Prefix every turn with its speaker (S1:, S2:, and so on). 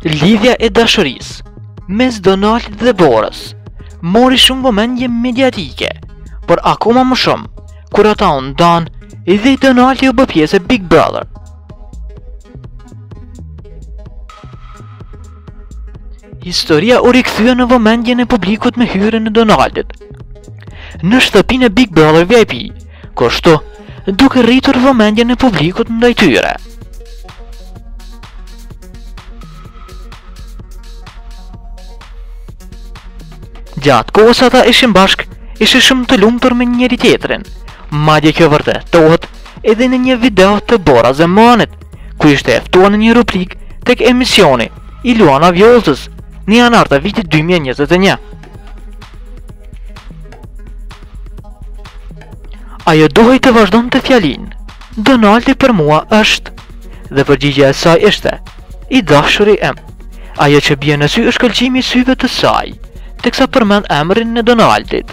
S1: Lidhja e dashurisë mes Donaldit dhe Borës mori shumë vëmendje mediatike, por akoma më shumë kur ata u ndanë dhe Donaldi u bë pjesë e Big Brother. Historia u rikthye në vëmendjen e publikut me hyrjen e Donaldit. Në shtëpinë e Big Brother VIP, kështu duke rritur vëmendjen e publikut ndaj tyre. Gjatë kohës ata ishin bashkë, ishin shumë të lumtur me njëri-tjetrin. Madje kjo vërtetohet edhe në një video të Bora Zemanit, ku ishte e ftuar në një rubrikë tek emisioni i Luana Vjollcës në janar të vitit 2021. Ajo duhej të vazhdonte fjalinë. Donaldi për mua është. Dhe përgjigja e saj ishte. I dashuri im. Ajo që bie në sy është shkëlqimi i syve të saj. Teksa përmend emrin e Donaldit.